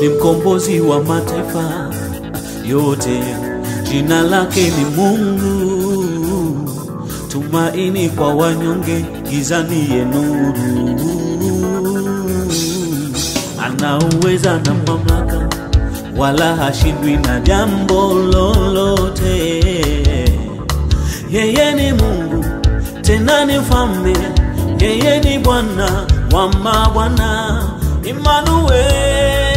ni mkombozi wa mataifa yote, jina lake ni Mungu, tumaini kwa wanyonge, gizani ye nuru. Anauweza na mamlaka, wala hashindwi na jambo lolote. Yeye ni Mungu, tena ni mfalme, yeye ni Bwana wa mabwana, Emmanuel,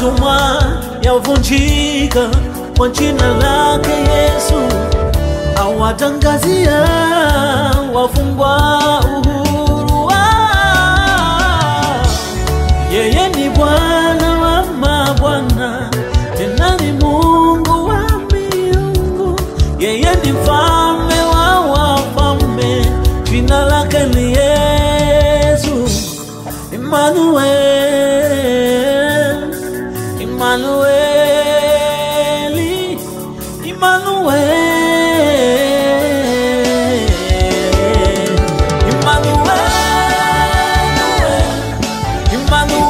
ya watumwa yavunjika kwa jina lake Yesu, awatangazia wafungwa uhuru Emmanuel, Emmanuel, Emmanuel,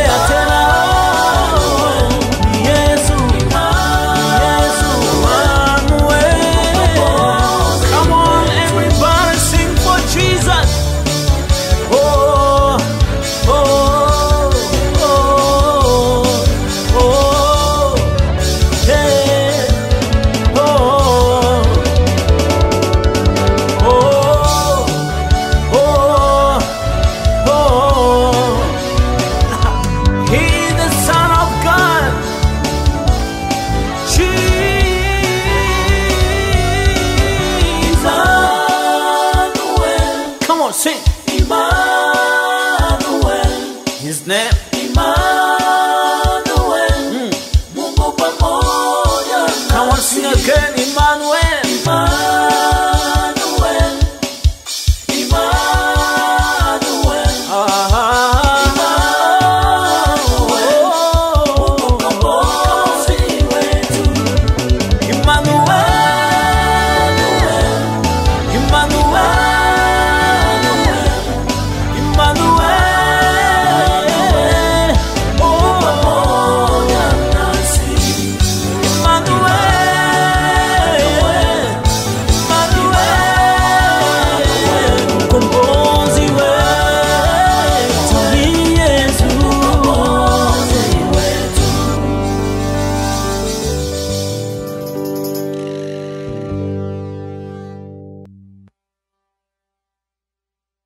He, the Son of God. Emmanuel. Come on, sing. Emmanuel. His name. Emmanuel. Mm. Mungu pamoja. Come sing again.